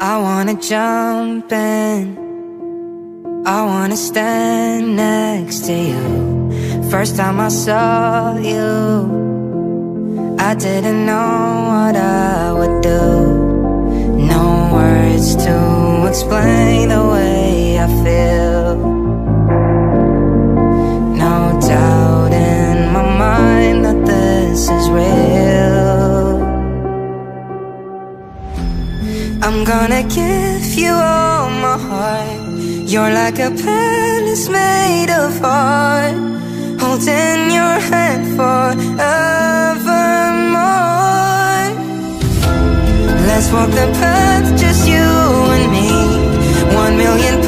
I wanna jump in. I wanna stand next to you. First time I saw you I didn't know what I would do. No words to explain the way I feel I'm gonna give you all my heart. You're like a palace made of art. Holding your hand forevermore. Let's walk the path, just you and me. One million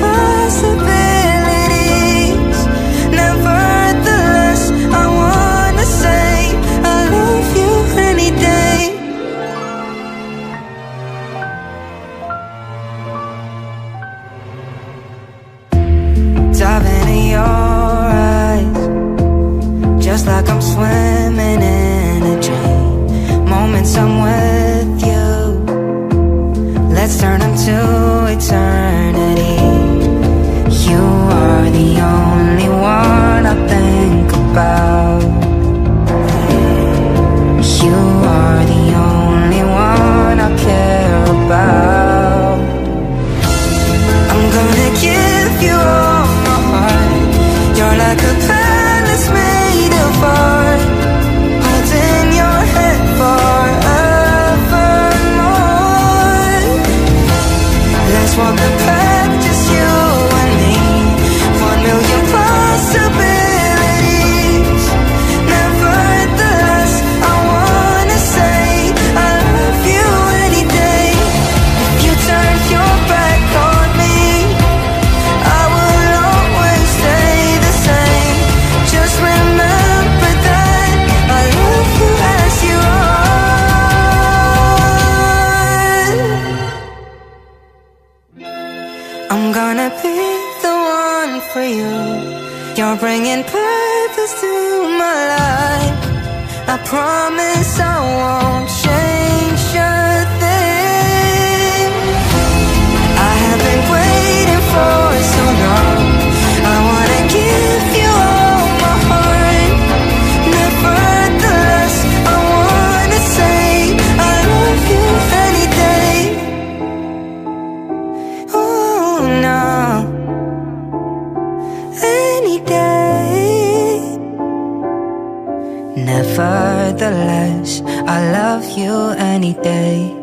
You are the only one I care about I'm gonna be the one for you. You're bringing purpose to my life. I promise I won't change Any day. Nevertheless, I love you any day